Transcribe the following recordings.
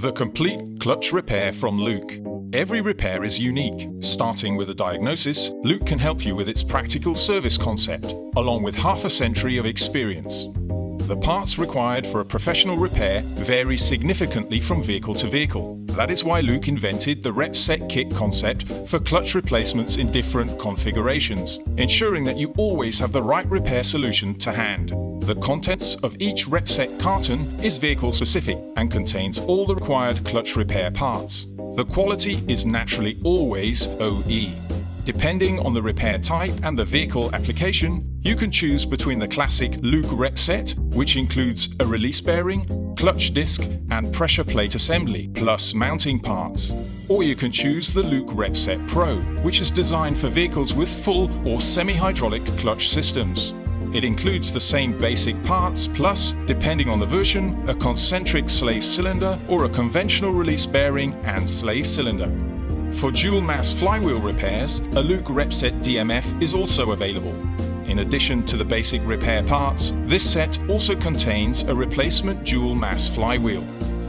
The complete clutch repair from LuK. Every repair is unique. Starting with a diagnosis, LuK can help you with its practical service concept, along with half a century of experience. The parts required for a professional repair vary significantly from vehicle to vehicle. That is why LuK invented the rep set kit concept for clutch replacements in different configurations, ensuring that you always have the right repair solution to hand. The contents of each rep set carton is vehicle specific and contains all the required clutch repair parts. The quality is naturally always OE. Depending on the repair type and the vehicle application, you can choose between the classic LuK Rep set, which includes a release bearing, clutch disc and pressure plate assembly, plus mounting parts. Or you can choose the LuK Rep Set Pro, which is designed for vehicles with full or semi-hydraulic clutch systems. It includes the same basic parts plus, depending on the version, a concentric slave cylinder or a conventional release bearing and slave cylinder. For dual mass flywheel repairs, a LuK Repset DMF is also available. In addition to the basic repair parts, this set also contains a replacement dual mass flywheel.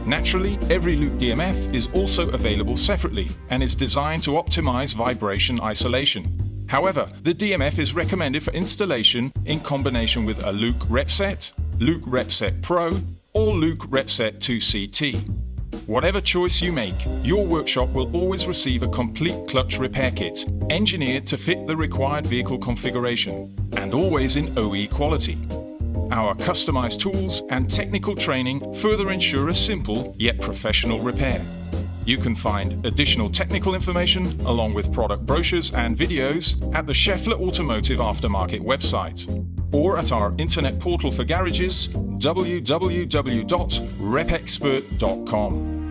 Naturally, every LuK DMF is also available separately and is designed to optimize vibration isolation. However, the DMF is recommended for installation in combination with a LuK Repset, LuK Repset Pro, or LuK Repset 2CT. Whatever choice you make, your workshop will always receive a complete clutch repair kit, engineered to fit the required vehicle configuration, and always in OE quality. Our customized tools and technical training further ensure a simple yet professional repair. You can find additional technical information along with product brochures and videos at the Schaeffler Automotive Aftermarket website or at our internet portal for garages www.repxpert.com.